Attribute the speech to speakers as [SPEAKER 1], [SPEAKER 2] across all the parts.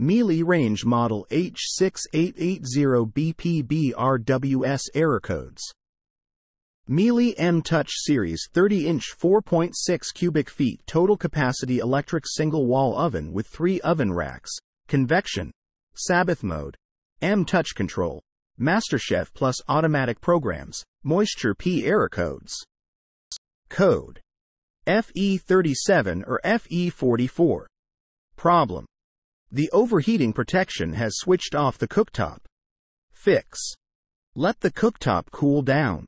[SPEAKER 1] Miele Range Model H6880BPBRWS Error Codes. Miele M Touch Series 30 inch 4.6 cubic feet total capacity electric single wall oven with three oven racks, convection, Sabbath mode, M Touch Control, MasterChef Plus automatic programs, Moisture P error codes. Code FE37 or FE44. Problem. The overheating protection has switched off the cooktop. Fix. Let the cooktop cool down.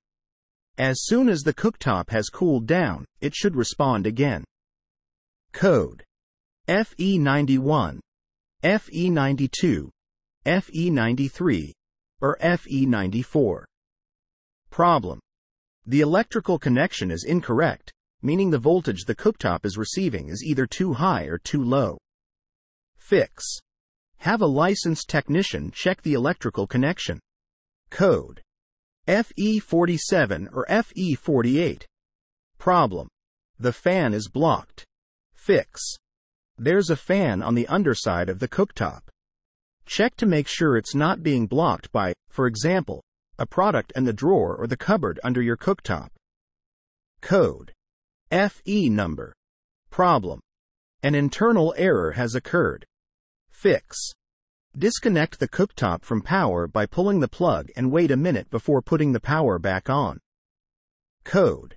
[SPEAKER 1] As soon as the cooktop has cooled down, it should respond again. Code FE91, FE92, FE93, or FE94. Problem. The electrical connection is incorrect, meaning the voltage the cooktop is receiving is either too high or too low. Fix. Have a licensed technician check the electrical connection. Code FE47 or FE48. Problem. The fan is blocked. Fix. There's a fan on the underside of the cooktop. Check to make sure it's not being blocked by, for example, a product in the drawer or the cupboard under your cooktop. Code. FE number. Problem. An internal error has occurred. Fix. Disconnect the cooktop from power by pulling the plug and wait a minute before putting the power back on. Code.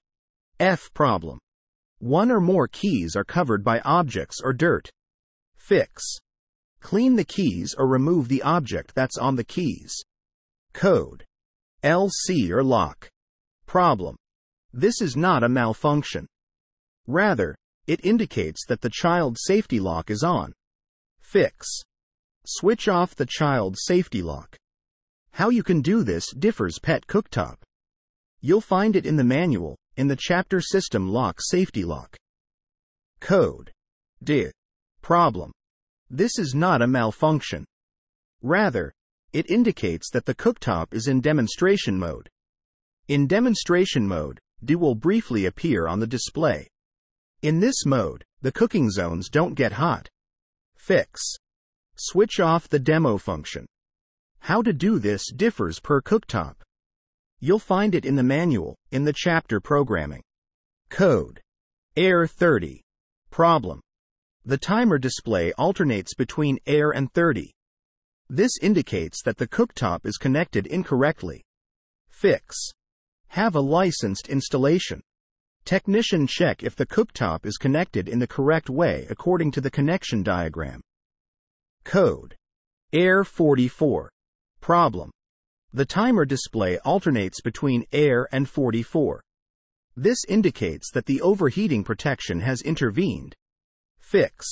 [SPEAKER 1] F problem. One or more keys are covered by objects or dirt. Fix. Clean the keys or remove the object that's on the keys. Code. LC or lock. Problem. This is not a malfunction. Rather, it indicates that the child safety lock is on. Fix. Switch off the child safety lock. How you can do this differs pet cooktop. You'll find it in the manual, in the chapter System Lock Safety Lock. Code. D. Problem. This is not a malfunction. Rather, it indicates that the cooktop is in demonstration mode. In demonstration mode, D will briefly appear on the display. In this mode, the cooking zones don't get hot. Fix. Switch off the demo function. How to do this differs per cooktop. You'll find it in the manual, in the chapter Programming. Code. Air 30. Problem. The timer display alternates between air and 30. This indicates that the cooktop is connected incorrectly. Fix. Have a licensed installation. Technician check if the cooktop is connected in the correct way according to the connection diagram. Code. Air 44. Problem. The timer display alternates between air and 44. This indicates that the overheating protection has intervened. Fix.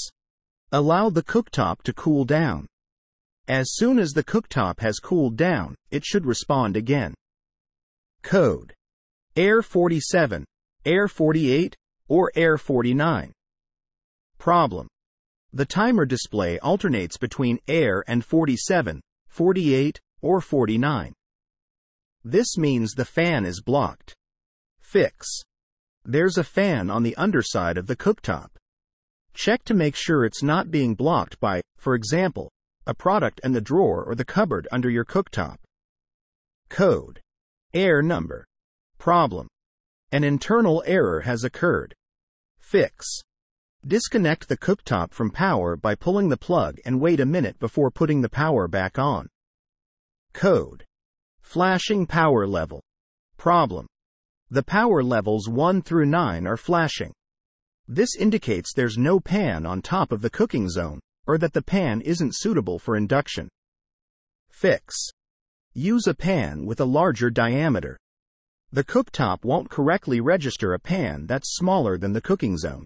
[SPEAKER 1] Allow the cooktop to cool down. As soon as the cooktop has cooled down, it should respond again. Code. Air 47, Air 48, or Air 49. Problem. The timer display alternates between air and 47, 48, or 49. This means the fan is blocked. Fix. There's a fan on the underside of the cooktop. Check to make sure it's not being blocked by, for example, a product in the drawer or the cupboard under your cooktop. Code. Air number. Problem. An internal error has occurred. Fix. Disconnect the cooktop from power by pulling the plug and wait a minute before putting the power back on. Code. Flashing power level. Problem. The power levels 1 through 9 are flashing. This indicates there's no pan on top of the cooking zone, or that the pan isn't suitable for induction. Fix. Use a pan with a larger diameter. The cooktop won't correctly register a pan that's smaller than the cooking zone.